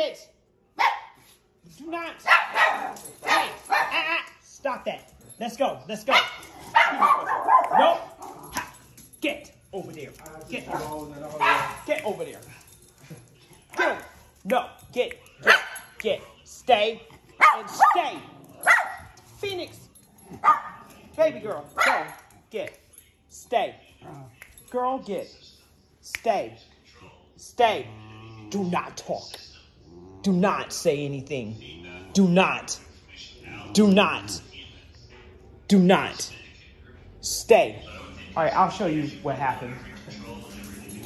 Quiet. Do not. Hey, ah, ah. Stop that. Let's go. Let's go. Nope. Get over there. Get. Get over there. Get over. No. Get. Get. Get. Stay. And stay. Phoenix. Baby girl. Go. Get. Stay. Girl, get. Stay. Stay. Do not talk. Do not say anything. Do not. Do not. Do not. Stay. All right, I'll show you what happened.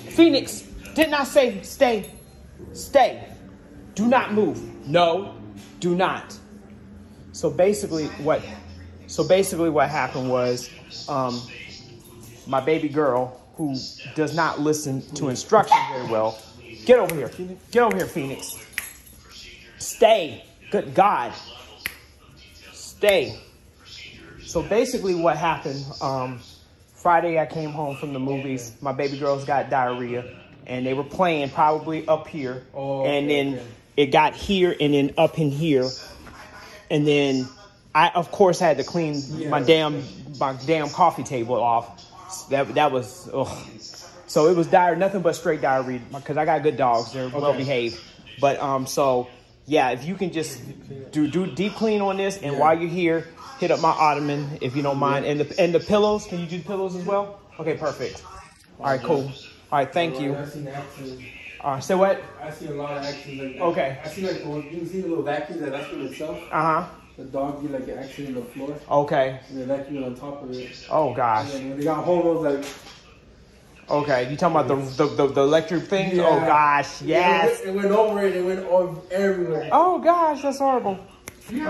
Phoenix, didn't I say stay? Stay. Do not move. No, do not. So basically, what? So basically, what happened was, um, my baby girl, who does not listen to instructions very well, get over here. Get over here, Phoenix. Stay. Good God. Stay. So basically, what happened? Um, Friday, I came home from the movies. My baby girls got diarrhea, and they were playing probably up here, Oh, and okay, then okay. it got here, and then up in here, and then I, of course, had to clean my damn my damn coffee table off. That that was ugh. So it was diarrhea, nothing but straight diarrhea because I got good dogs. They're well behaved. But um, so yeah, if you can just do do deep clean on this, and Yeah. while you're here, hit up my ottoman if you don't mind, and the and the pillows. Can you do the pillows as well? Okay, perfect. All right, cool. All right, thank you. I seen action. All right, so what? I see a lot of action like. Okay. I see like when you see the little vacuum that vacuum itself. Uh huh. The dog get like an action in the floor, Okay. and they vacuum on top of it. Oh gosh. And they got was like, Okay, you talking about the the, the, the electric thing? Oh gosh, yes. It went, it went over it. It went on everywhere. Oh gosh, that's horrible. You